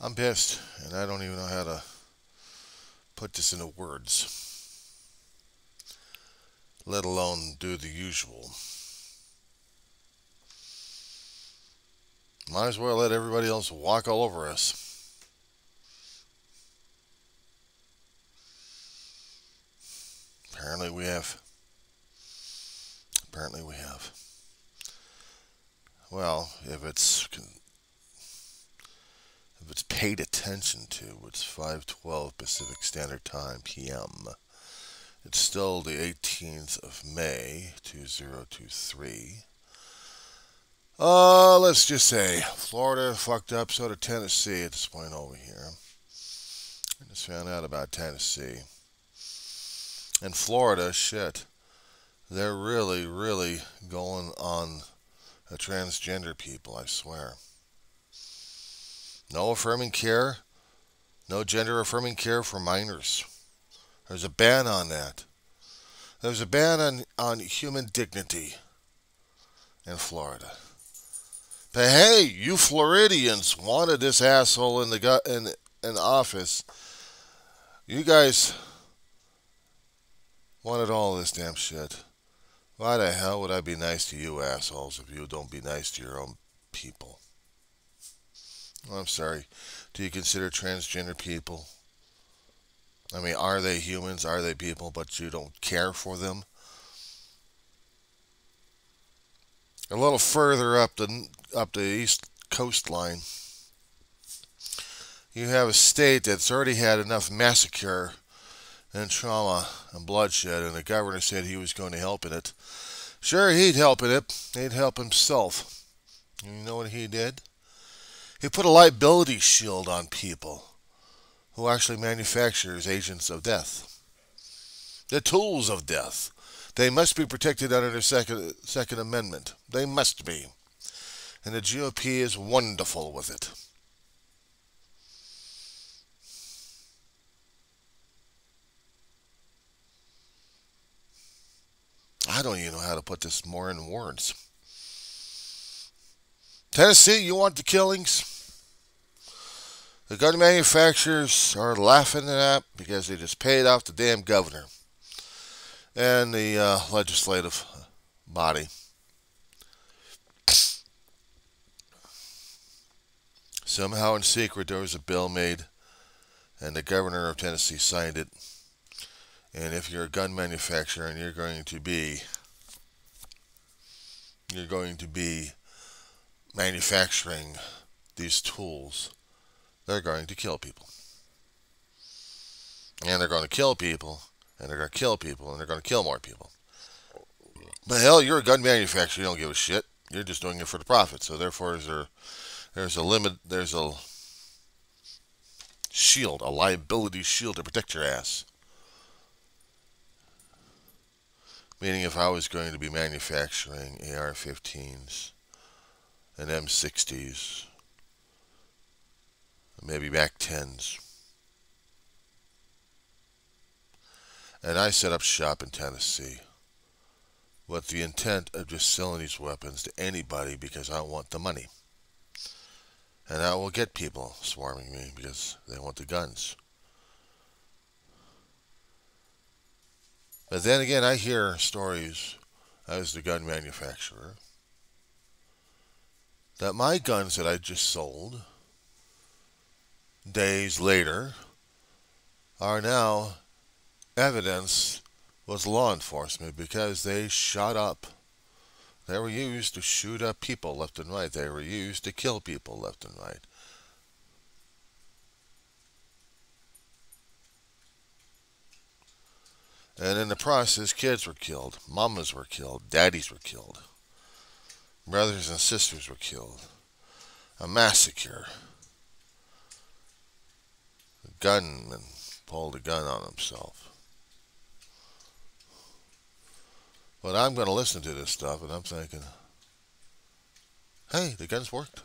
I'm pissed, and I don't even know how to put this into words, let alone do the usual. Might as well let everybody else walk all over us. Apparently we have. Apparently we have. Well, if it's it's paid attention to, it's 5:12 Pacific Standard Time p.m. It's still the 18th of May, 2023. Uh, let's just say Florida fucked up, so did Tennessee at this point over here. I just found out about Tennessee. And Florida, shit, they're really, really going on the transgender people, I swear. No affirming care, no gender affirming care for minors. There's a ban on that. There's a ban on, on human dignity in Florida. But hey, you Floridians wanted this asshole in the in in office. You guys wanted all this damn shit. Why the hell would I be nice to you assholes if you don't be nice to your own people? Oh, I'm sorry. Do you consider transgender people? I mean, are they humans? Are they people? But you don't care for them? A little further up the up the east coastline, you have a state that's already had enough massacre and trauma and bloodshed, and the governor said he was going to help in it. Sure, he'd help in it. He'd help himself. You know what he did? He put a liability shield on people who actually manufactures agents of death. The tools of death. They must be protected under the Second, Second Amendment. They must be. And the GOP is wonderful with it. I don't even know how to put this more in words. Tennessee, you want the killings? The gun manufacturers are laughing at that because they just paid off the damn governor and the uh, legislative body. Somehow in secret there was a bill made and the governor of Tennessee signed it and if you're a gun manufacturer and you're going to be you're going to be manufacturing these tools, they're going to kill people. And they're going to kill people, and they're going to kill people, and they're going to kill more people. But hell, you're a gun manufacturer, you don't give a shit. You're just doing it for the profit. So therefore, is there, there's a limit, there's a shield, a liability shield to protect your ass. Meaning, if I was going to be manufacturing AR 15s and M60s, maybe MAC 10s, and I set up shop in Tennessee with the intent of just selling these weapons to anybody because I want the money. And I will get people swarming me because they want the guns. But then again, I hear stories as the gun manufacturer that my guns that I just sold days later are now evidence with law enforcement because they shot up. They were used to shoot up people left and right. They were used to kill people left and right. And in the process, kids were killed, mamas were killed, daddies were killed, brothers and sisters were killed. A massacre. Gunman pulled a gun on himself. But I'm going to listen to this stuff and I'm thinking, hey, the guns worked.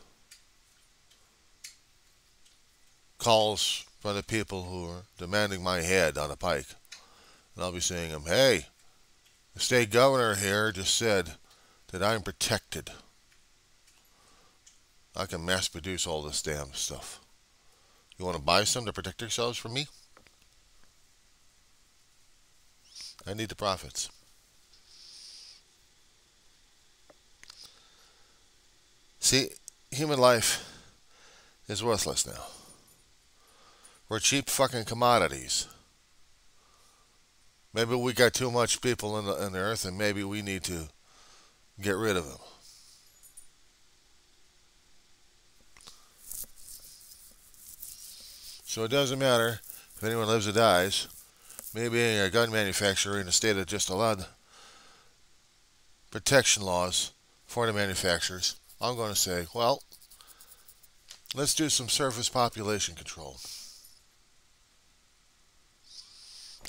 Calls from the people who are demanding my head on a pike. And I'll be saying them, hey, the state governor here just said that I'm protected. I can mass produce all this damn stuff. You want to buy some to protect yourselves from me? I need the profits. See, human life is worthless now. We're cheap fucking commodities. Maybe we got too much people in the, in the earth and maybe we need to get rid of them. So it doesn't matter if anyone lives or dies. Maybe a gun manufacturer in a state that just allowed protection laws for the manufacturers, I'm going to say, well, let's do some surface population control.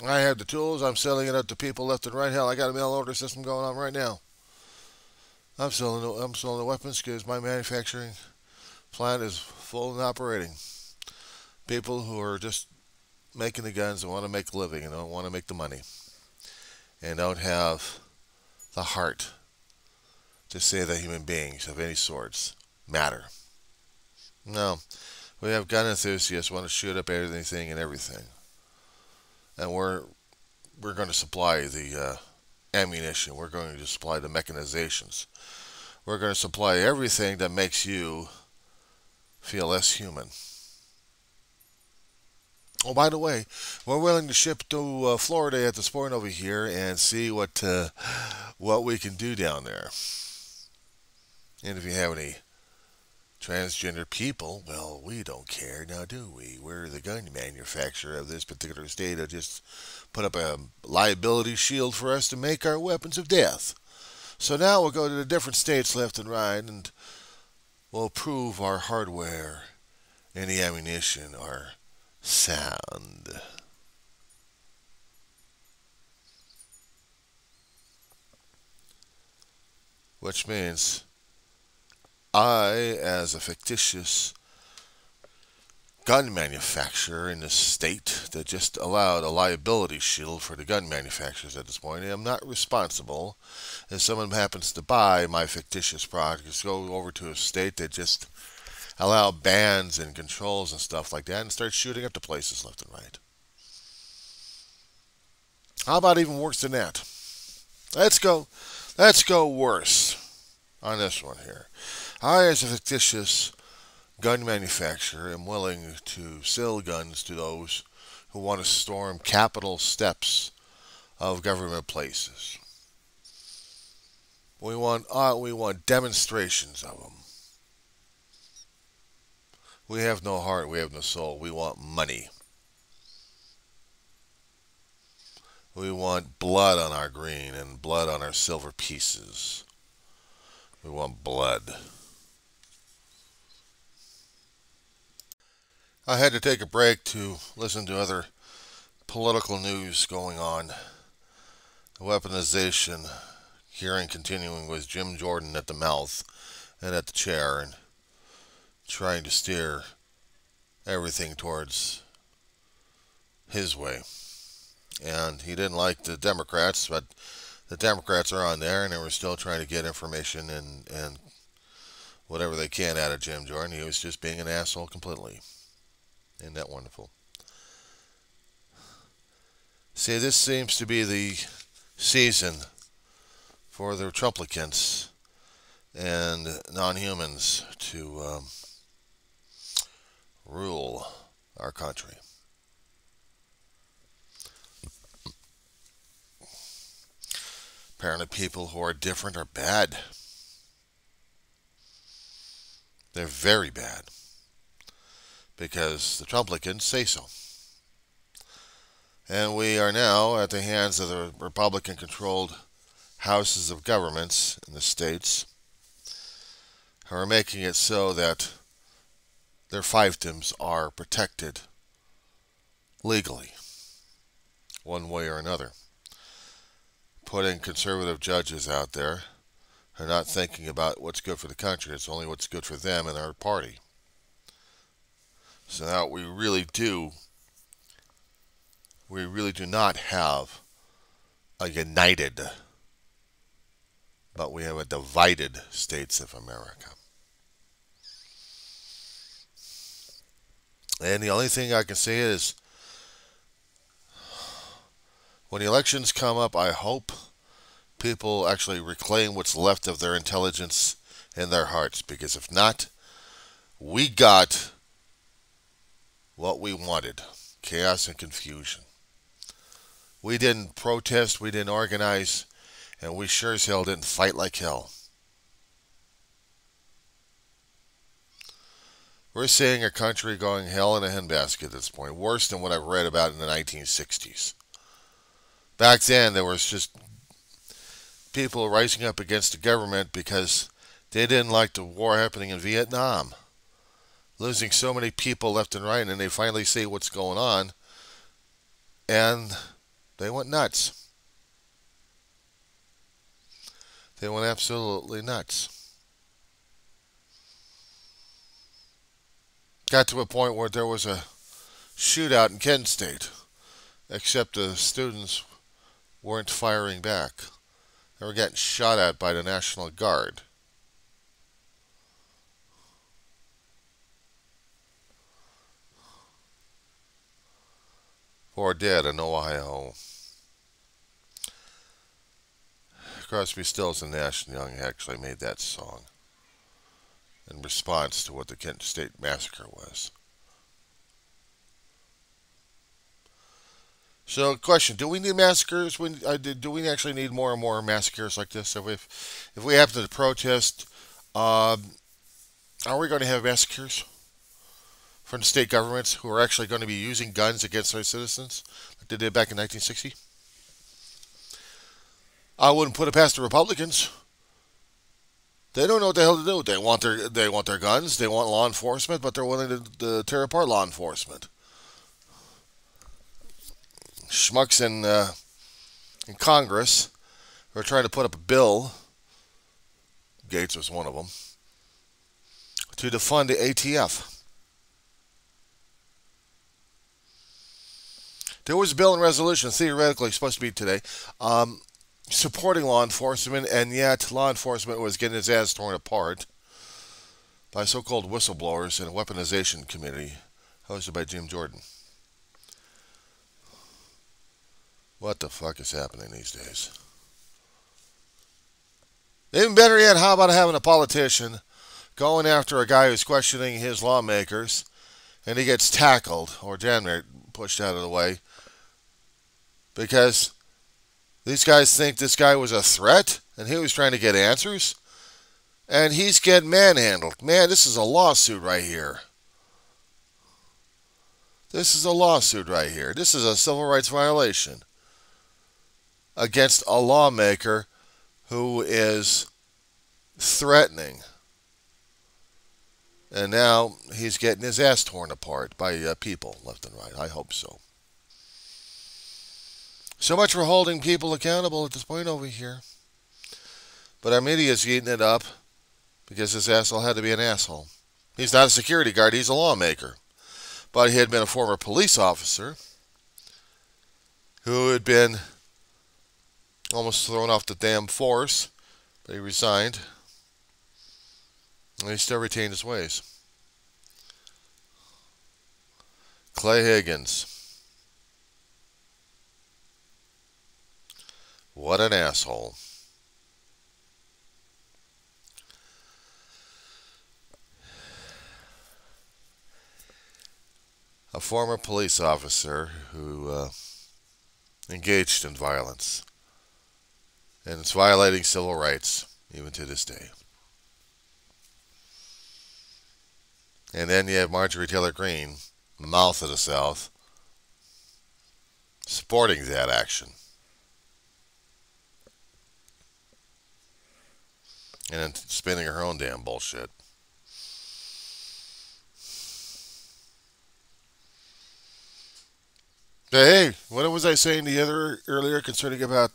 I have the tools. I'm selling it out to people left and right. Hell, I got a mail order system going on right now. I'm selling. I'm selling the weapons because my manufacturing plant is full and operating people who are just making the guns and want to make a living and don't want to make the money and don't have the heart to say that human beings of any sorts matter. No, we have gun enthusiasts want to shoot up anything and everything, and we're we're going to supply the uh, ammunition. We're going to supply the mechanizations. We're going to supply everything that makes you feel less human. Oh, by the way, we're willing to ship to uh, Florida at this point over here and see what uh, what we can do down there. And if you have any transgender people, well, we don't care now, do we? We're the gun manufacturer of this particular state. I just put up a liability shield for us to make our weapons of death. So now we'll go to the different states left and right and we'll prove our hardware the ammunition are sound. Which means I, as a fictitious gun manufacturer in the state that just allowed a liability shield for the gun manufacturers at this point, I'm not responsible if someone happens to buy my fictitious product, go over to a state that just allow bans and controls and stuff like that and start shooting up to places left and right. How about even worse than that? Let's go let's go worse on this one here. I as a fictitious gun manufacturer am willing to sell guns to those who want to storm capital steps of government places. We want uh, we want demonstrations of them. We have no heart, we have no soul. We want money. We want blood on our green and blood on our silver pieces. We want blood. I had to take a break to listen to other political news going on. The weaponization hearing continuing with Jim Jordan at the mouth and at the chair and trying to steer everything towards his way. And he didn't like the Democrats, but the Democrats are on there, and they were still trying to get information and, and whatever they can out of Jim Jordan. He was just being an asshole completely. Isn't that wonderful? See, this seems to be the season for the Trumplicants and non-humans to um, rule our country. Apparently, people who are different are bad. They're very bad because the Trumplicans say so. And we are now at the hands of the Republican controlled houses of governments in the states who are making it so that their fiefdoms are protected legally, one way or another. Putting conservative judges out there are not thinking about what's good for the country, it's only what's good for them and their party. So now we really do, we really do not have a united, but we have a divided States of America. And the only thing I can say is when the elections come up, I hope people actually reclaim what's left of their intelligence in their hearts. Because if not, we got what we wanted chaos and confusion. We didn't protest, we didn't organize, and we sure as hell didn't fight like hell. We're seeing a country going hell in a handbasket at this point, worse than what I've read about in the 1960s. Back then, there was just people rising up against the government because they didn't like the war happening in Vietnam. Losing so many people left and right, and they finally see what's going on, and they went nuts. They went absolutely nuts. Got to a point where there was a shootout in Kent State, except the students weren't firing back. They were getting shot at by the National Guard. Or dead in Ohio. Crosby, Stills, and Nash and Young actually made that song in response to what the Kent State Massacre was. So, question: Do we need massacres? When uh, do we actually need more and more massacres like this? If if, if we happen to protest, um, are we going to have massacres from the state governments who are actually going to be using guns against our citizens, like they did back in 1960? I wouldn't put it past the Republicans. They don't know what the hell to do. They want their they want their guns. They want law enforcement, but they're willing to, to tear apart law enforcement. Schmucks in uh, in Congress are trying to put up a bill. Gaetz was one of them to defund the ATF. There was a bill and resolution theoretically supposed to be today. Um, supporting law enforcement, and yet law enforcement was getting its ass torn apart by so called whistleblowers in a weaponization committee hosted by Jim Jordan. What the fuck is happening these days? Even better yet, how about having a politician going after a guy who's questioning his lawmakers and he gets tackled or damn pushed out of the way because these guys think this guy was a threat and he was trying to get answers. And he's getting manhandled. Man, this is a lawsuit right here. This is a lawsuit right here. This is a civil rights violation against a lawmaker who is threatening. And now he's getting his ass torn apart by uh, people left and right. I hope so. So much for holding people accountable at this point over here. But our media's eating it up because this asshole had to be an asshole. He's not a security guard, he's a lawmaker. But he had been a former police officer who had been almost thrown off the damn force, but he resigned. And he still retained his ways. Clay Higgins. What an asshole. A former police officer who uh, engaged in violence. And it's violating civil rights, even to this day. And then you have Marjorie Taylor Greene, mouth of the South, supporting that action. And then spinning her own damn bullshit. Hey, what was I saying the other earlier concerning about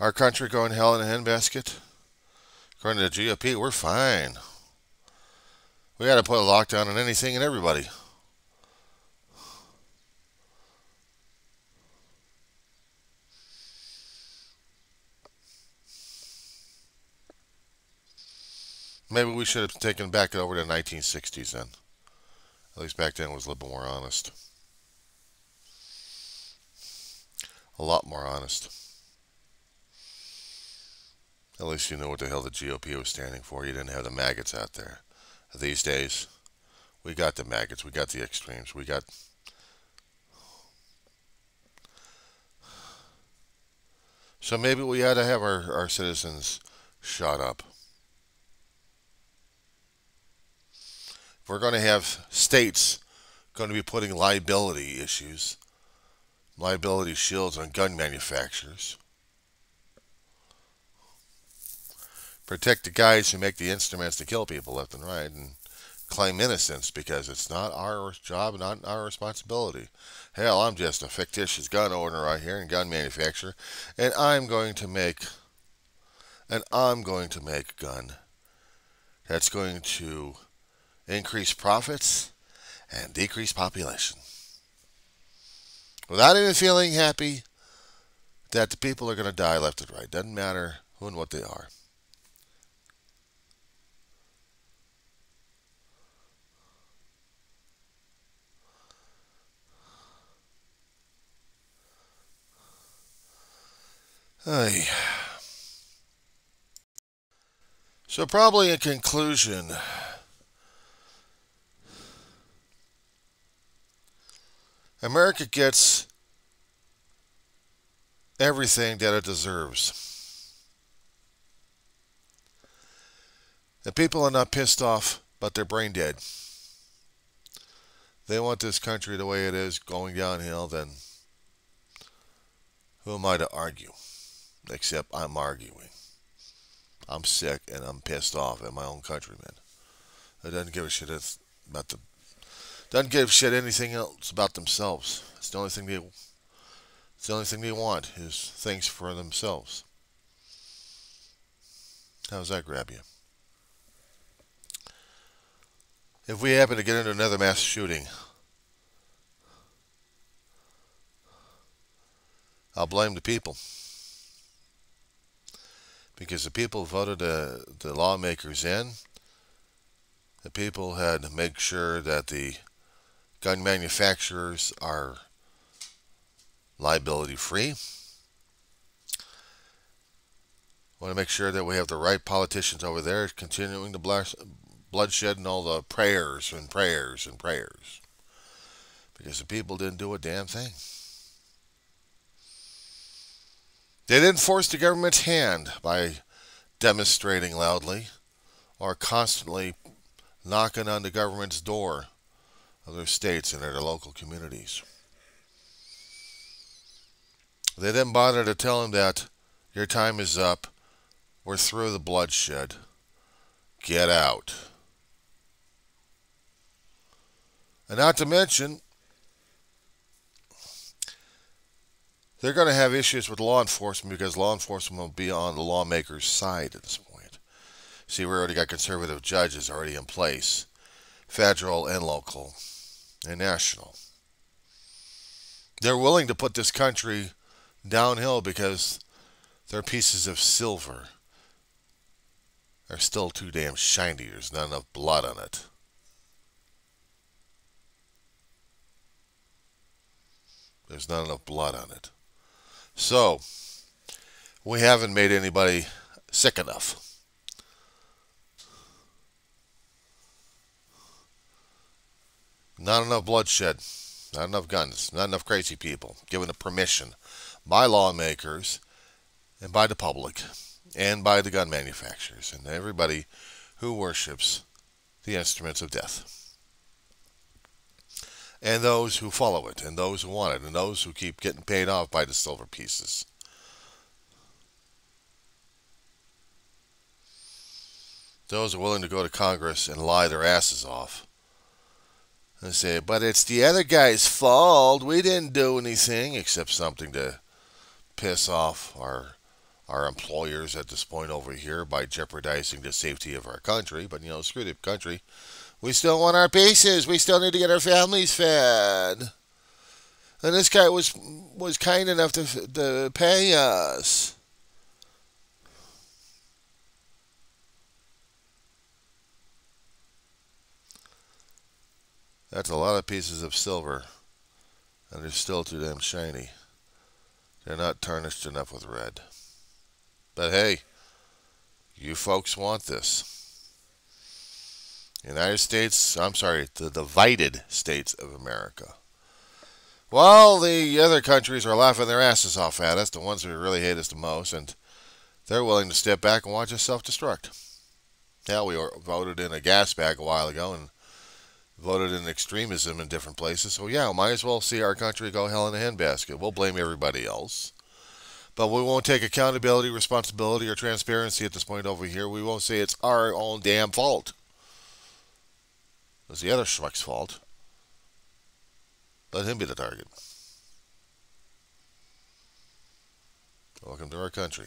our country going hell in a handbasket? According to the GOP, we're fine. We got to put a lockdown on anything and everybody. Maybe we should have taken back it over to the 1960s then. At least back then it was a little bit more honest. A lot more honest. At least you know what the hell the GOP was standing for. You didn't have the maggots out there. These days, we got the maggots. We got the extremes. We got. So maybe we ought to have our, our citizens shot up. We're going to have states going to be putting liability issues, liability shields on gun manufacturers, protect the guys who make the instruments to kill people left and right, and claim innocence because it's not our job, not our responsibility. Hell, I'm just a fictitious gun owner right here and gun manufacturer, and I'm going to make, and I'm going to make a gun that's going to increase profits and decrease population. Without even feeling happy that the people are going to die left and right. Doesn't matter who and what they are. Hey. So, probably in conclusion, America gets everything that it deserves. The people are not pissed off, but they're brain dead. They want this country the way it is, going downhill, then who am I to argue? except I'm arguing. I'm sick and I'm pissed off at my own countrymen. I doesn't give a shit about the doesn't give shit anything else about themselves. It's the only thing they it's the only thing they want is things for themselves. How does that grab you? If we happen to get into another mass shooting, I'll blame the people because the people voted the, the lawmakers in. The people had to make sure that the gun manufacturers are liability free. Want to make sure that we have the right politicians over there continuing the bloodshed and all the prayers and prayers and prayers. Because the people didn't do a damn thing. They didn't force the government's hand by demonstrating loudly or constantly knocking on the government's door of their states and their local communities. They didn't bother to tell them that your time is up, we're through the bloodshed, get out. And not to mention, they're going to have issues with law enforcement because law enforcement will be on the lawmakers' side at this point. See, we already got conservative judges already in place, federal and local and national. They're willing to put this country downhill because their pieces of silver are still too damn shiny. There's not enough blood on it. There's not enough blood on it. So, we haven't made anybody sick enough. Not enough bloodshed, not enough guns, not enough crazy people. Given the permission by lawmakers and by the public and by the gun manufacturers and everybody who worships the instruments of death. And those who follow it, and those who want it, and those who keep getting paid off by the silver pieces. Those are willing to go to Congress and lie their asses off and say, but it's the other guy's fault. We didn't do anything except something to piss off our our employers at this point over here by jeopardizing the safety of our country. But you know, screw the country. We still want our bases. We still need to get our families fed. And this guy was was kind enough to to pay us. That's a lot of pieces of silver, and they're still too damn shiny. They're not tarnished enough with red. But hey, you folks want this. United States, I'm sorry, the divided states of America. While the other countries are laughing their asses off at us, the ones who really hate us the most, and they're willing to step back and watch us self destruct. Hell, we voted in a gas bag a while ago and voted in extremism in different places. So, yeah, might as well see our country go hell in a handbasket. We'll blame everybody else. But we won't take accountability, responsibility, or transparency at this point over here. We won't say it's our own damn fault. It's the other schmuck's fault. Let him be the target. Welcome to our country.